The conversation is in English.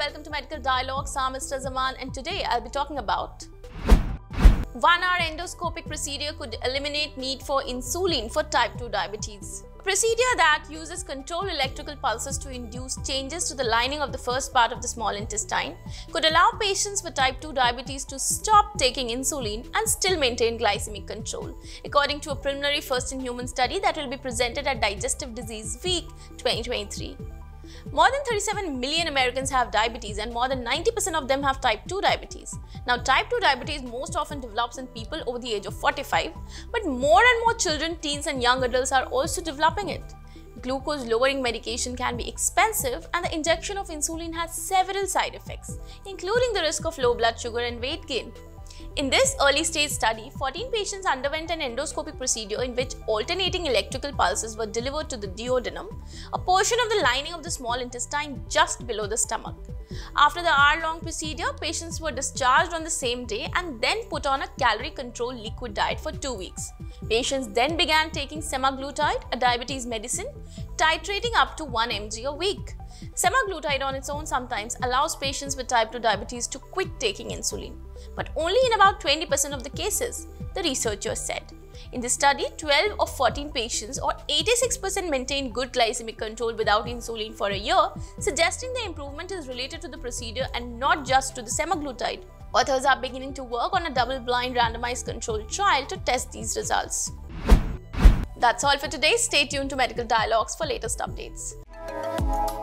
Medical Dialogues. I'm Mr. Zaman, and today I'll be talking about one hour endoscopic procedure could eliminate need for insulin for type 2 diabetes. A procedure that uses controlled electrical pulses to induce changes to the lining of the first part of the small intestine could allow patients with type 2 diabetes to stop taking insulin and still maintain glycemic control, according to a preliminary first in human study that will be presented at Digestive Disease Week 2023. More than 37 million Americans have diabetes and more than 90% of them have type 2 diabetes. Now, type 2 diabetes most often develops in people over the age of 45, but more and more children, teens, and young adults are also developing it. Glucose lowering medication can be expensive, and the injection of insulin has several side effects, including the risk of low blood sugar and weight gain. In this early stage study, 14 patients underwent an endoscopic procedure in which alternating electrical pulses were delivered to the duodenum, a portion of the lining of the small intestine just below the stomach. After the hour long procedure, patients were discharged on the same day and then put on a calorie controlled liquid diet for two weeks. Patients then began taking semaglutide, a diabetes medicine, titrating up to 1 mg a week. Semaglutide on its own sometimes allows patients with type 2 diabetes to quit taking insulin, but only in about 20% of the cases, the researchers said. In the study, 12 of 14 patients or 86% maintained good glycemic control without insulin for a year, suggesting the improvement is related to the procedure and not just to the semaglutide. Authors are beginning to work on a double-blind randomized controlled trial to test these results. That's all for today. Stay tuned to Medical Dialogues for latest updates.